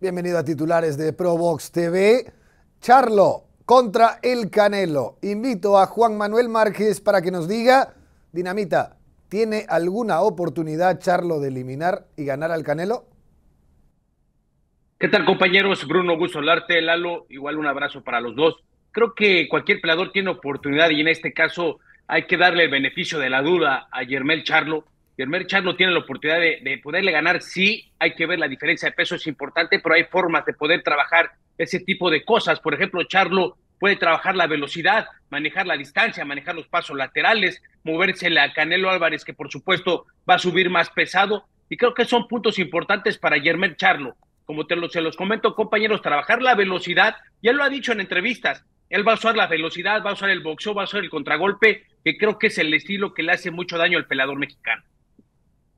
Bienvenido a titulares de Provox TV. Charlo contra el Canelo. Invito a Juan Manuel Márquez para que nos diga, Dinamita, ¿tiene alguna oportunidad Charlo de eliminar y ganar al Canelo? ¿Qué tal compañeros? Bruno, gusto hablarte. Lalo, igual un abrazo para los dos. Creo que cualquier peleador tiene oportunidad y en este caso hay que darle el beneficio de la duda a Yermel Charlo Yermer Charlo tiene la oportunidad de, poderle ganar, sí, hay que ver la diferencia de peso, es importante, pero hay formas de poder trabajar ese tipo de cosas. Por ejemplo, Charlo puede trabajar la velocidad, manejar la distancia, manejar los pasos laterales, moverse a Canelo Álvarez, que por supuesto va a subir más pesado. Y creo que son puntos importantes para Yermer Charlo. Como te lo, se los comento, compañeros, trabajar la velocidad, ya lo ha dicho en entrevistas, él va a usar la velocidad, va a usar el boxeo, va a usar el contragolpe, que creo que es el estilo que le hace mucho daño al pelador mexicano.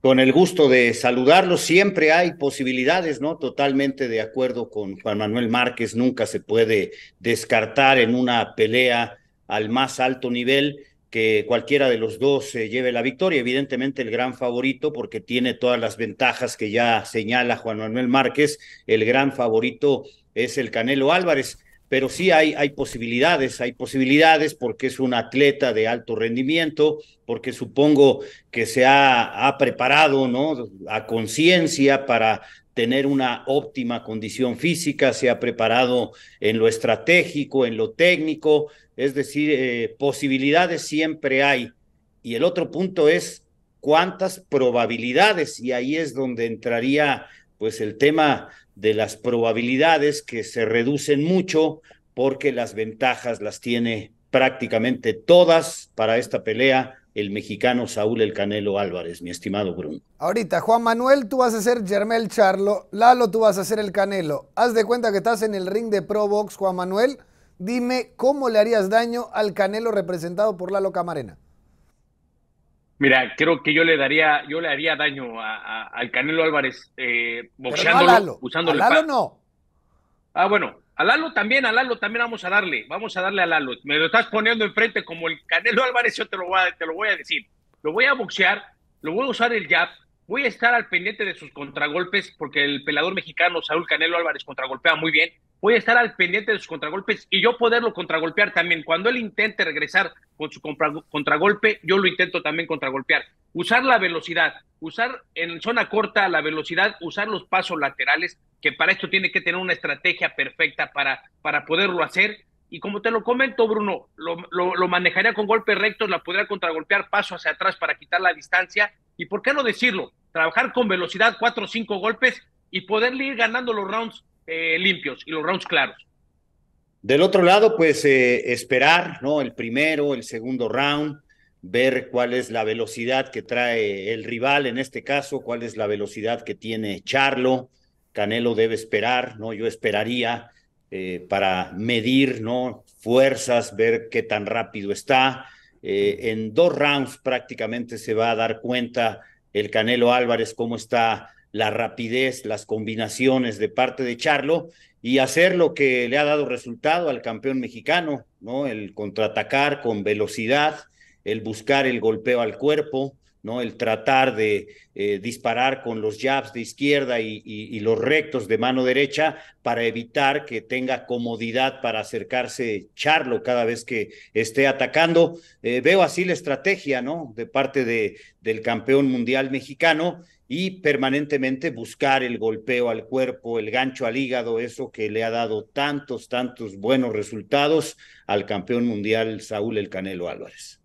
Con el gusto de saludarlos, siempre hay posibilidades, ¿no? Totalmente de acuerdo con Juan Manuel Márquez, nunca se puede descartar en una pelea al más alto nivel que cualquiera de los dos se lleve la victoria. Evidentemente el gran favorito, porque tiene todas las ventajas que ya señala Juan Manuel Márquez, el gran favorito es el Canelo Álvarez pero sí hay, hay posibilidades, hay posibilidades porque es un atleta de alto rendimiento, porque supongo que se ha, ha preparado ¿no? a conciencia para tener una óptima condición física, se ha preparado en lo estratégico, en lo técnico, es decir, eh, posibilidades siempre hay. Y el otro punto es cuántas probabilidades, y ahí es donde entraría pues el tema de las probabilidades que se reducen mucho porque las ventajas las tiene prácticamente todas para esta pelea el mexicano Saúl El Canelo Álvarez, mi estimado Bruno. Ahorita, Juan Manuel, tú vas a ser Germel Charlo, Lalo, tú vas a ser el Canelo. Haz de cuenta que estás en el ring de Pro Box, Juan Manuel. Dime cómo le harías daño al Canelo representado por Lalo Camarena. Mira, creo que yo le daría, yo le haría daño al Canelo Álvarez eh, boxeándolo, usando Lalo no. Ah, bueno, a Lalo también, a Lalo también vamos a darle, vamos a darle a Lalo. Me lo estás poniendo enfrente como el Canelo Álvarez, yo te lo voy a, te lo voy a decir. Lo voy a boxear, lo voy a usar el jab, voy a estar al pendiente de sus contragolpes, porque el pelador mexicano Saúl Canelo Álvarez contragolpea muy bien. Voy a estar al pendiente de sus contragolpes y yo poderlo contragolpear también. Cuando él intente regresar con su contragolpe, yo lo intento también contragolpear. Usar la velocidad, usar en zona corta la velocidad, usar los pasos laterales, que para esto tiene que tener una estrategia perfecta para, para poderlo hacer. Y como te lo comento, Bruno, lo, lo, manejaría con golpes rectos, la podría contragolpear paso hacia atrás para quitar la distancia. Y por qué no decirlo, trabajar con velocidad, cuatro o cinco golpes y poderle ir ganando los rounds eh, limpios y los rounds claros. Del otro lado, pues eh, esperar, ¿no? El primero, el segundo round, ver cuál es la velocidad que trae el rival, en este caso, cuál es la velocidad que tiene Charlo. Canelo debe esperar, ¿no? Yo esperaría eh, para medir, ¿no? Fuerzas, ver qué tan rápido está. Eh, en dos rounds prácticamente se va a dar cuenta el Canelo Álvarez cómo está la rapidez, las combinaciones de parte de Charlo y hacer lo que le ha dado resultado al campeón mexicano, ¿no? El contraatacar con velocidad, el buscar el golpeo al cuerpo, ¿no? El tratar de eh, disparar con los jabs de izquierda y, los rectos de mano derecha para evitar que tenga comodidad para acercarse Charlo cada vez que esté atacando. Eh, veo así la estrategia. De parte de, del campeón mundial mexicano y permanentemente buscar el golpeo al cuerpo, el gancho al hígado, eso que le ha dado tantos, tantos buenos resultados al campeón mundial Saúl El Canelo Álvarez.